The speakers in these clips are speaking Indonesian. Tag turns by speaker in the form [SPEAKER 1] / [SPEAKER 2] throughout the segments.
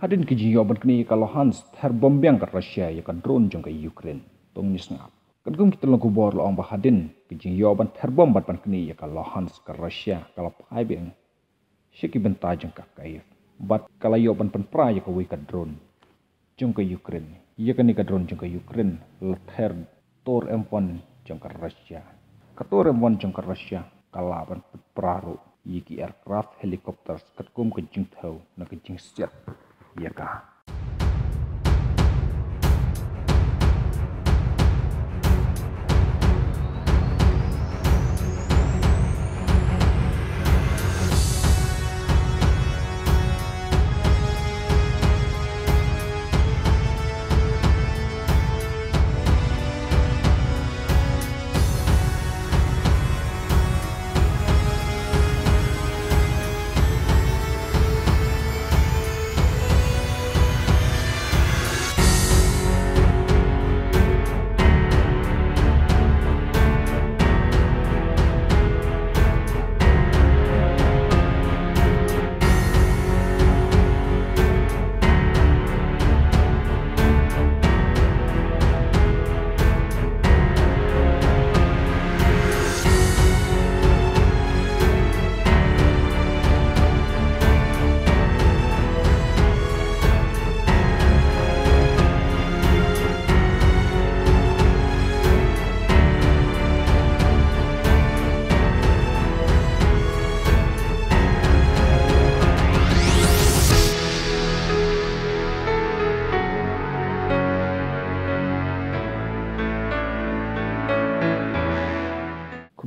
[SPEAKER 1] Hadin ki yoban kini kalau Hans ter bombyang ke Rusia ya ka drone jong ke Ukraine. Tong nis ngap. Kan kum kita lagu bor lo ba hadin ki yoban ter bom ban kini ya kalau Hans ke Rusia kalau pai beng. Shiki benta jong ka kaif. Bat kalau yoban pan pra ya wi ka drone. Jong ke Ukraine. Ya kan ka drone jong ke Ukraine. Leter tor M1 jong ke Rusia. Ka tor M1 jong ke Rusia. Kalaban praru. Yiki aircraft helicopters kat kum ke jing thau na ke jing यह कहा।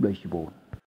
[SPEAKER 1] Bless you, boy.